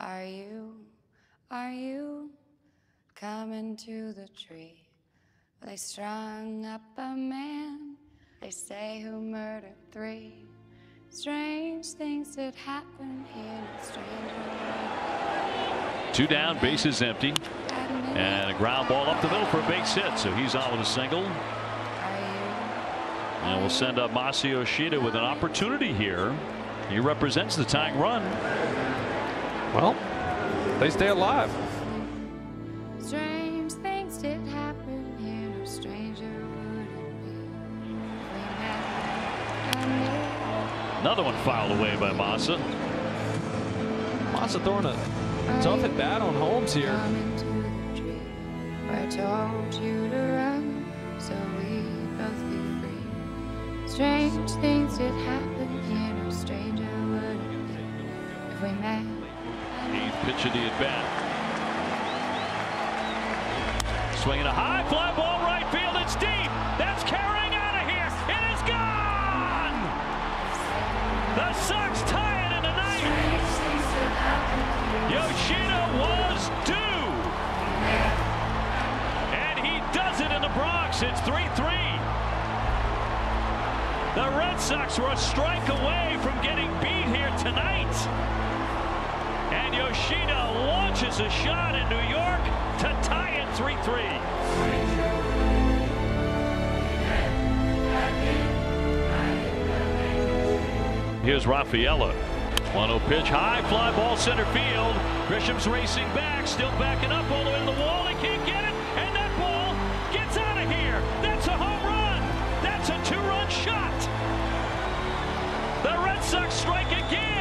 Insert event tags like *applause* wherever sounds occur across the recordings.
Are you, are you coming to the tree? They strung up a man, they say, who murdered three. Strange things that happen here, stranger. Two down, bases empty. And a ground ball up the middle for a base hit. So he's on with a single. And we'll send up Masa Yoshida with an opportunity here. He represents the tying run. Well, they stay alive. Strange things did happen here, no stranger wouldn't be. Another one filed away by Masa. Masa throwing a tough at bat on Holmes here. coming to the tree. I told you to run, so we both be free. Strange things did happen here, no stranger wouldn't be. Met. Eighth pitch of the at bat. Swinging a high fly ball right field. It's deep. That's carrying out of here. It is gone. The Sox tie it in the ninth. Yoshida was due. And he does it in the Bronx. It's 3-3. The Red Sox were a strike away from getting beat here launches a shot in New York to tie it 3-3. Here's Rafaela. 1-0 pitch, high fly ball center field. Grisham's racing back, still backing up all the way to the wall. He can't get it, and that ball gets out of here. That's a home run. That's a two-run shot. The Red Sox strike again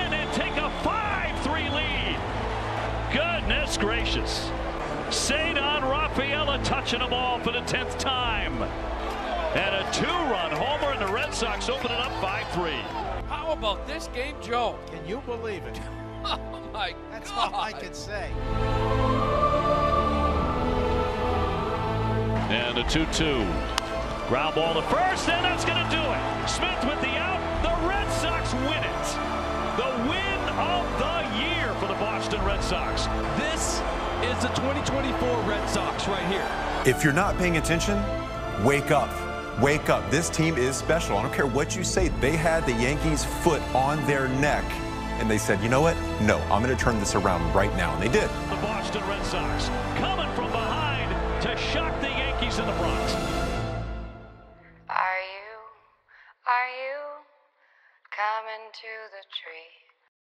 Goodness gracious. Ceddanne Rafaela touching them all for the 10th time. And a two-run homer, and the Red Sox open it up 5-3. How about this game, Joe? Can you believe it? *laughs* Oh my That's God! all I can say. And a 2-2. Ground ball to first, and that's going to do it. Boston Red Sox. This is the 2024 Red Sox right here. If you're not paying attention, wake up. Wake up. This team is special. I don't care what you say. They had the Yankees' foot on their neck, and they said, you know what? No, I'm going to turn this around right now. And they did. The Boston Red Sox coming from behind to shock the Yankees in the Bronx. Are you, are you coming to the tree?